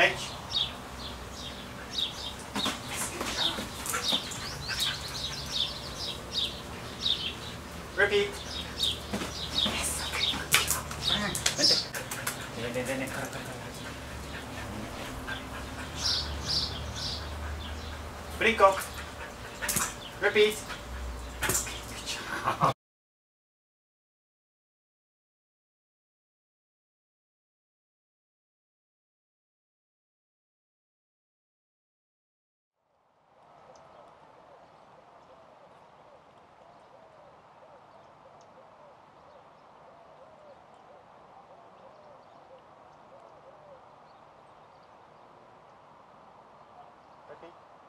Bench. Repeat. Brinco. Repeat. happy?